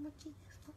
気持ちいいですか